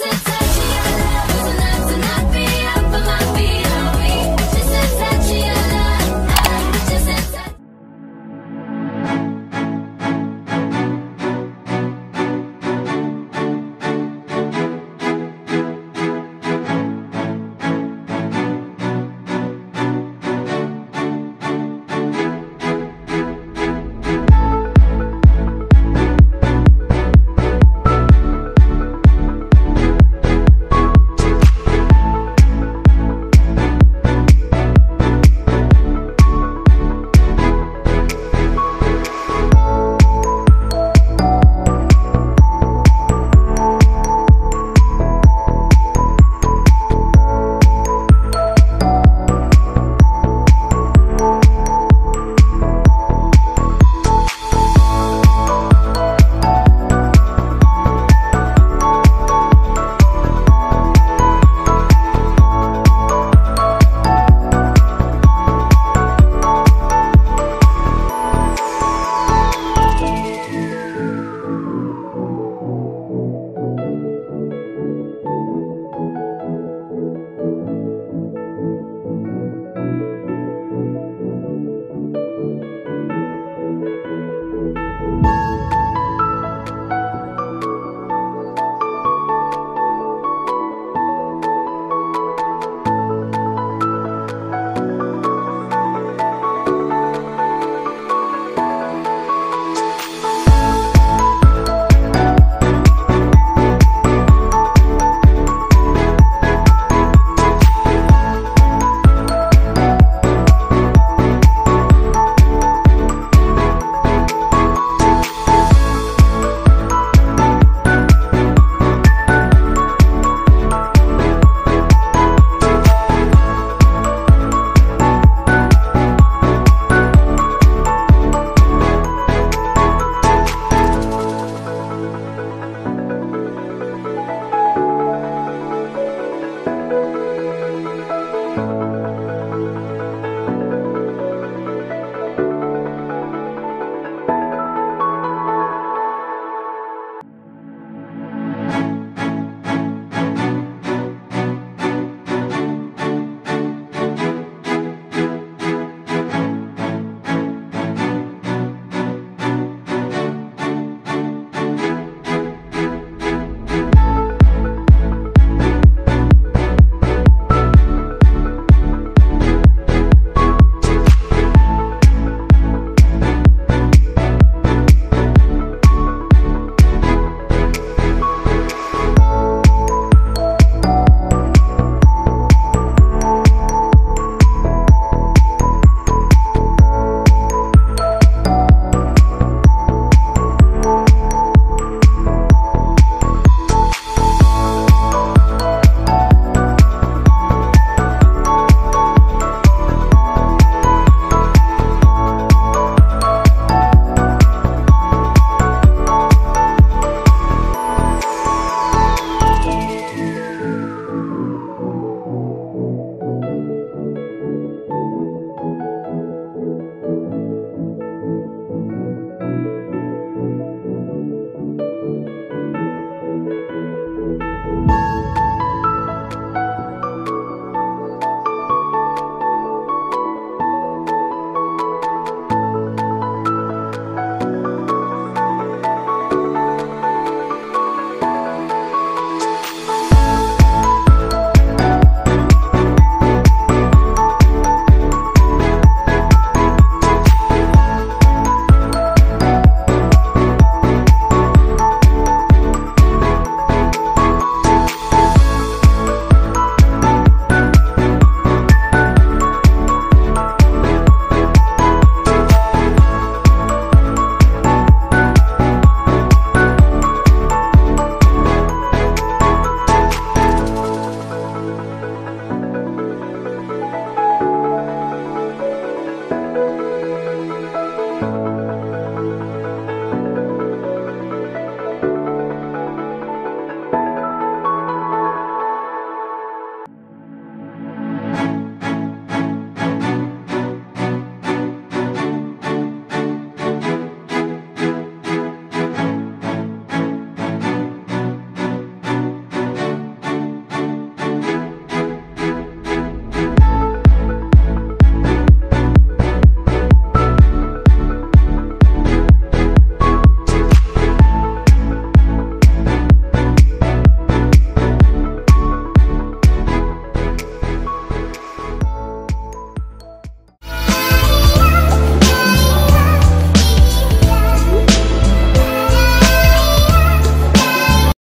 message